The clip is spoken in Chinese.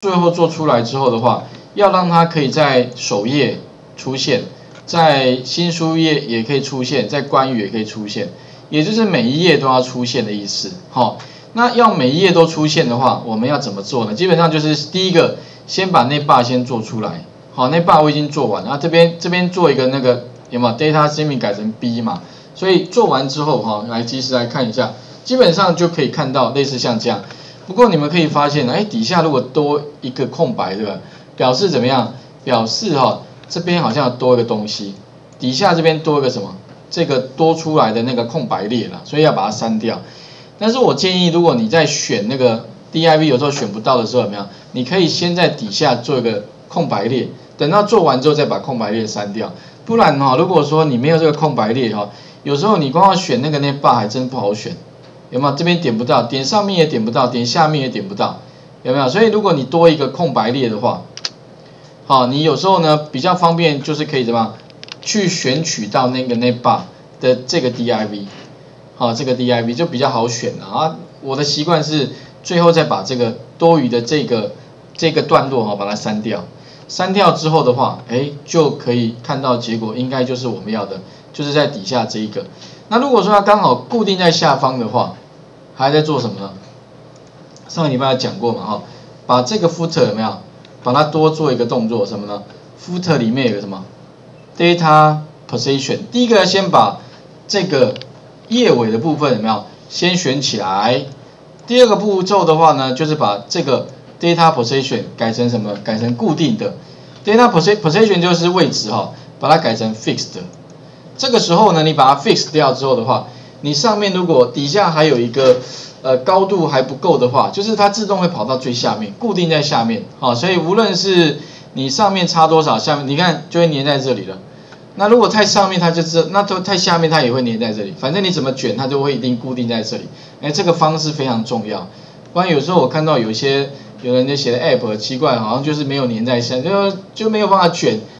最后做出来之后的话，要让它可以在首页出现，在新书页也可以出现，在关羽也可以出现，也就是每一页都要出现的意思。好，那要每一页都出现的话，我们要怎么做呢？基本上就是第一个，先把那 b 先做出来。好，那 b 我已经做完，然后这边这边做一个那个有没有 data saming 改成 B 嘛？所以做完之后哈，来及时来看一下，基本上就可以看到类似像这样。不过你们可以发现，哎，底下如果多一个空白，对吧？表示怎么样？表示哈，这边好像多一个东西，底下这边多一个什么？这个多出来的那个空白列了，所以要把它删掉。但是我建议，如果你在选那个 div 有时候选不到的时候，怎么样？你可以先在底下做一个空白列，等到做完之后再把空白列删掉。不然哈，如果说你没有这个空白列哈，有时候你光要选那个那 bar 还真不好选。有没有这边点不到，点上面也点不到，点下面也点不到，有没有？所以如果你多一个空白列的话，好，你有时候呢比较方便，就是可以怎么去选取到那个那 bar 的这个 div，好，这个 div 就比较好选了啊。我的习惯是最后再把这个多余的这个这个段落哈把它删掉，删掉之后的话，哎就可以看到结果，应该就是我们要的，就是在底下这一个。那如果说它刚好固定在下方的话，还在做什么呢？上个礼拜讲过嘛，哈，把这个 footer 有没有？把它多做一个动作，什么呢？footer 里面有个什么？data position。第一个要先把这个页尾的部分有没有？先选起来。第二个步骤的话呢，就是把这个 data position 改成什么？改成固定的。data position 就是位置哈，把它改成 fixed。这个时候呢，你把它 fix 掉之后的话，你上面如果底下还有一个呃高度还不够的话，就是它自动会跑到最下面，固定在下面，好，所以无论是你上面差多少，下面你看就会粘在这里了。那如果太上面，它就是那都太下面，它也会粘在这里。反正你怎么卷，它就会一定固定在这里。哎，这个方式非常重要。不然有时候我看到有些有人就写的 app 奇怪，好像就是没有粘在上，就就没有办法卷。